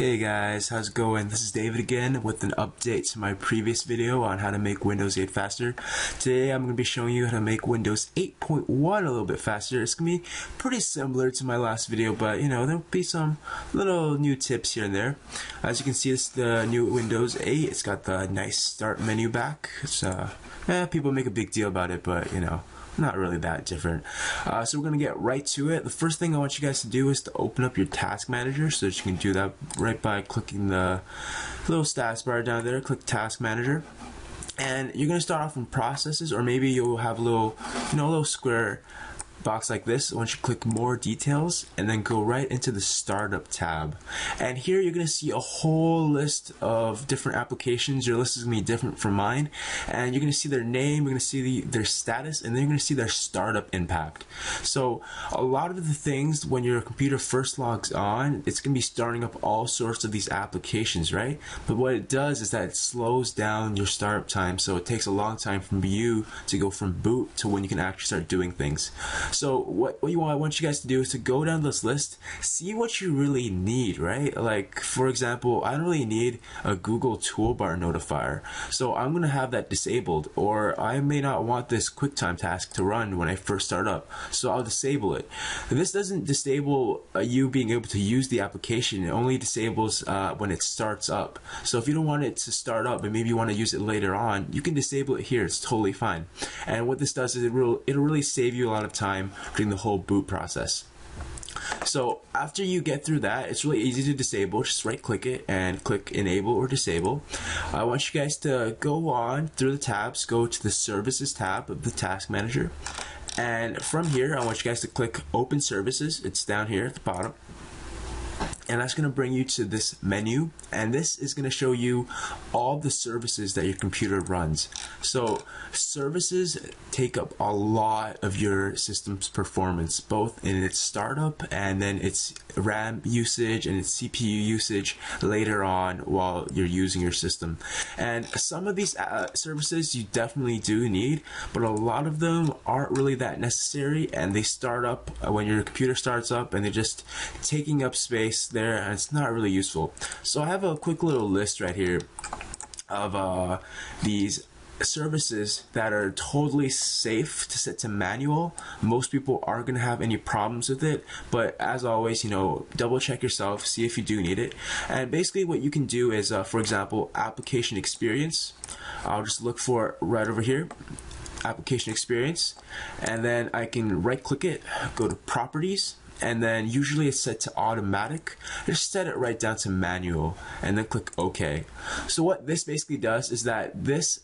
Hey guys, how's it going? This is David again with an update to my previous video on how to make Windows 8 faster. Today I'm going to be showing you how to make Windows 8.1 a little bit faster. It's going to be pretty similar to my last video, but you know, there'll be some little new tips here and there. As you can see, it's the new Windows 8. It's got the nice start menu back. It's, uh, eh, people make a big deal about it, but you know, not really that different. Uh, so we're going to get right to it. The first thing I want you guys to do is to open up your task manager so that you can do that right by clicking the little status bar down there. Click task manager. And you're going to start off in processes or maybe you'll have a little, you know, a little square box like this once you click more details and then go right into the startup tab. And here you're to see a whole list of different applications. Your list is to be different from mine. And you're to see their name you're to see the, their status and then you're to see their startup impact. So a lot of the things when your computer first logs on it's to be starting up all sorts of these applications right? But what it does is that it slows down your startup time so it takes a long time from you to go from boot to when you can actually start doing things so what, what you want, I want you guys to do is to go down this list, see what you really need, right? Like, for example, I don't really need a Google toolbar notifier. So I'm going to have that disabled or I may not want this QuickTime task to run when I first start up. So I'll disable it. This doesn't disable uh, you being able to use the application. It only disables uh, when it starts up. So if you don't want it to start up and maybe you want to use it later on, you can disable it here. It's totally fine. And what this does is it will, it'll really save you a lot of time time during the whole boot process. So after you get through that, it's really easy to disable. Just right click it and click enable or disable. I want you guys to go on through the tabs, go to the services tab of the task manager. And from here, I want you guys to click open services. It's down here at the bottom and that's going to bring you to this menu and this is going to show you all the services that your computer runs. So services take up a lot of your system's performance both in its startup and then its RAM usage and its CPU usage later on while you're using your system. And some of these uh, services you definitely do need but a lot of them aren't really that necessary and they start up when your computer starts up and they're just taking up space there and it's not really useful. So I have a quick little list right here of uh, these services that are totally safe to set to manual. Most people aren't going to have any problems with it, but as always, you know, double check yourself, see if you do need it. And basically, what you can do is, uh, for example, application experience. I'll just look for it right over here application experience and then I can right click it go to properties and then usually it's set to automatic. Just set it right down to manual and then click OK. So what this basically does is that this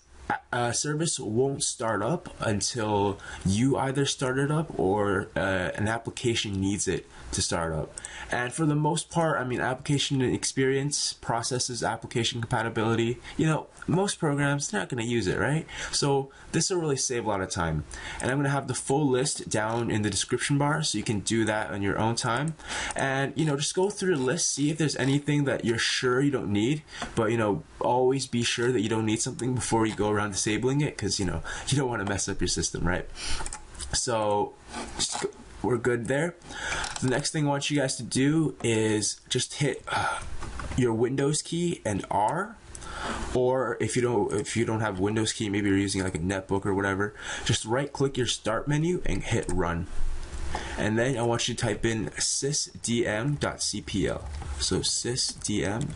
uh, service won't start up until you either start it up or uh, an application needs it to start up. And for the most part, I mean, application experience, processes, application compatibility, you know, most programs, they're not going to use it, right? So this will really save a lot of time. And I'm going to have the full list down in the description bar so you can do that on your own time. And, you know, just go through the list, see if there's anything that you're sure you don't need, but, you know, always be sure that you don't need something before you go around disabling it because, you know, you don't want to mess up your system, right? So, we're good there. The next thing I want you guys to do is just hit uh, your Windows key and R or if you don't if you don't have Windows key, maybe you're using like a netbook or whatever, just right click your start menu and hit run. And then I want you to type in sysdm.cpl. So sysdm.cpl.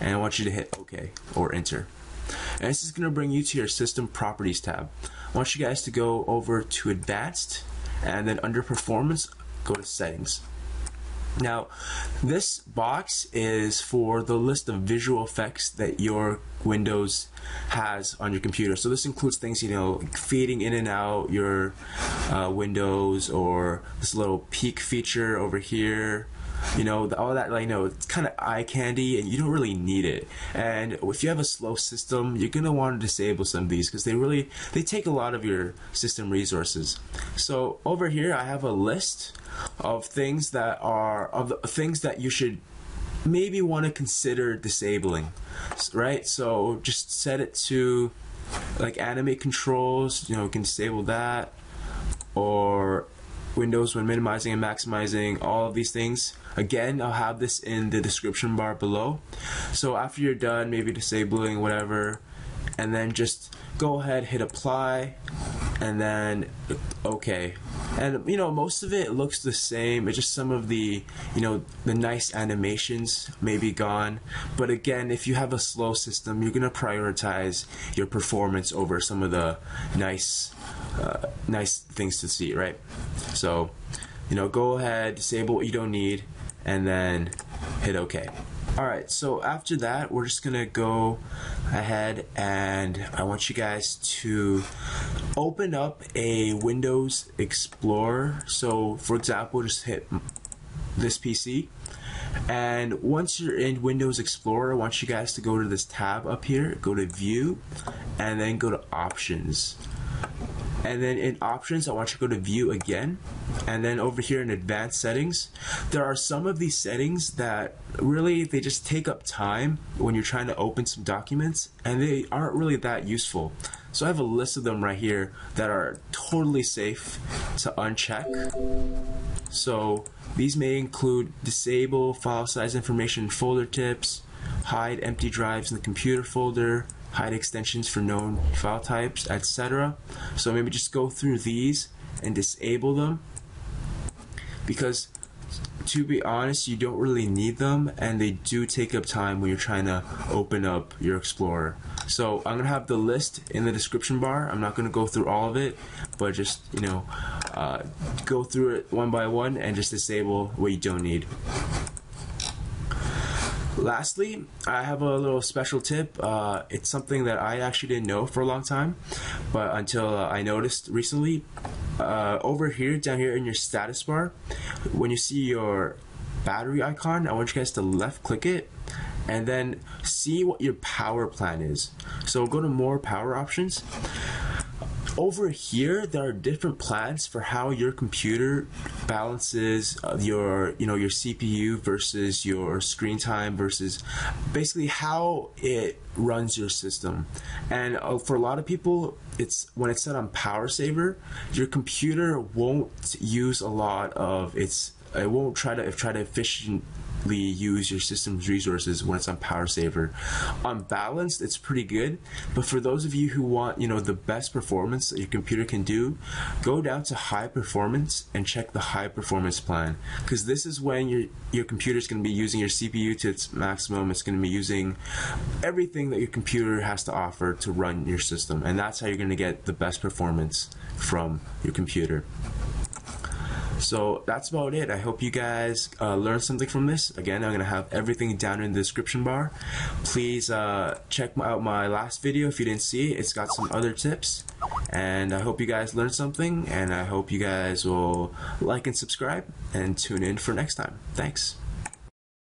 And I want you to hit OK or enter. And this is going to bring you to your system properties tab. I want you guys to go over to advanced and then under performance, go to settings. Now, this box is for the list of visual effects that your Windows has on your computer. So this includes things, you know, fading in and out your uh, windows or this little peek feature over here, you know all that like you know it's kind of eye candy and you don't really need it. And if you have a slow system you're going to want to disable some of these because they really they take a lot of your system resources. So over here i have a list of things that are of the things that you should maybe want to consider disabling right? So just set it to like animate controls you know you can disable that or Windows when minimizing and maximizing all of these things. Again, I'll have this in the description bar below. So after you're done, maybe disabling whatever, and then just go ahead, hit apply, and then okay. And you know, most of it looks the same. It's just some of the you know the nice animations may be gone. But again, if you have a slow system, you're gonna prioritize your performance over some of the nice uh, nice things to see, right? So, you know, go ahead, disable what you don't need, and then hit OK. Alright, so after that, we're just gonna go ahead and I want you guys to open up a Windows Explorer. So, for example, just hit this PC. And once you're in Windows Explorer, I want you guys to go to this tab up here, go to View, and then go to Options and then in options I want you to go to view again and then over here in advanced settings there are some of these settings that really they just take up time when you're trying to open some documents and they aren't really that useful so I have a list of them right here that are totally safe to uncheck so these may include disable file size information folder tips hide empty drives in the computer folder hide extensions for known file types, etc. So maybe just go through these and disable them because to be honest, you don't really need them and they do take up time when you're trying to open up your Explorer. So I'm going to have the list in the description bar. I'm not going to go through all of it, but just, you know, uh, go through it one by one and just disable what you don't need. Lastly, I have a little special tip. Uh, it's something that I actually didn't know for a long time, but until uh, I noticed recently. Uh, over here, down here in your status bar, when you see your battery icon, I want you guys to left click it and then see what your power plan is. So go to more power options over here there are different plans for how your computer balances uh, your you know your CPU versus your screen time versus basically how it runs your system and uh, for a lot of people it's when it's set on power saver your computer won't use a lot of its it won't try to try to efficient use your system's resources when it's on power saver. On balance, it's pretty good, but for those of you who want, you know, the best performance that your computer can do, go down to high performance and check the high performance plan because this is when your your computer is going to be using your CPU to its maximum. It's going to be using everything that your computer has to offer to run your system, and that's how you're going to get the best performance from your computer. So that's about it. I hope you guys uh, learned something from this. Again, I'm going to have everything down in the description bar. Please uh, check out my last video if you didn't see it. It's got some other tips. And I hope you guys learned something. And I hope you guys will like and subscribe and tune in for next time. Thanks.